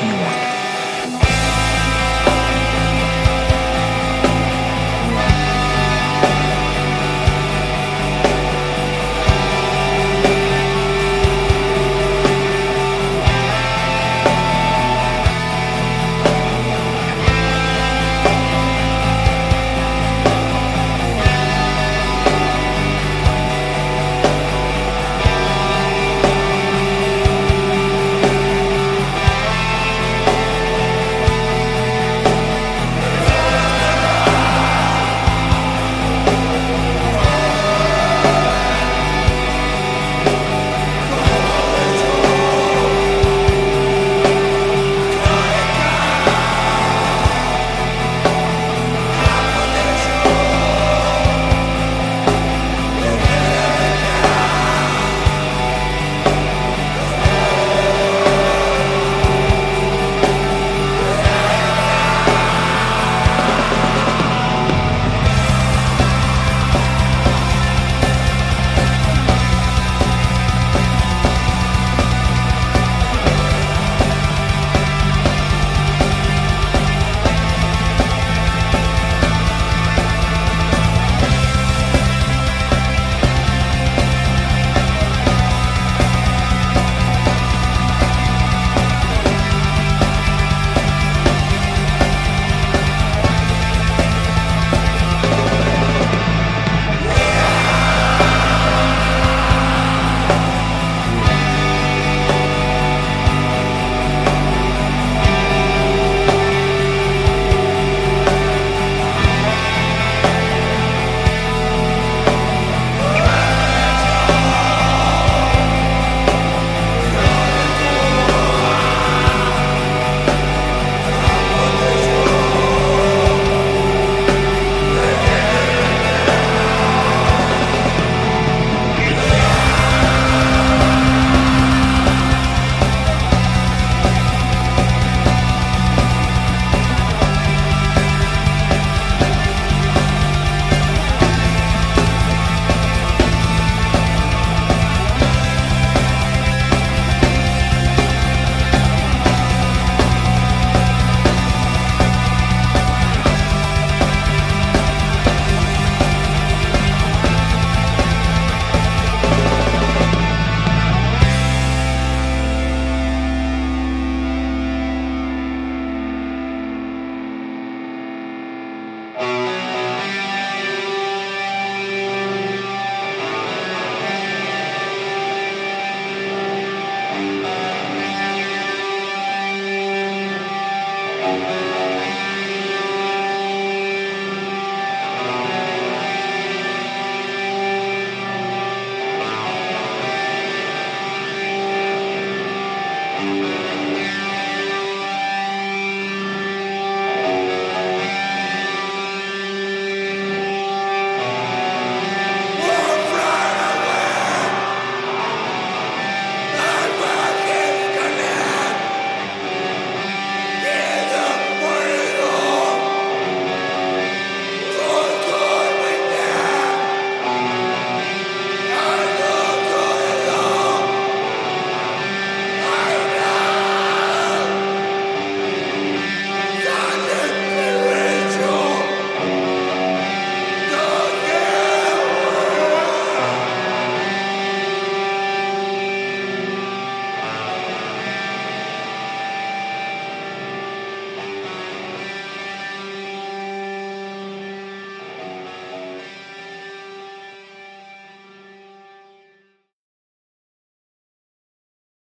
you want.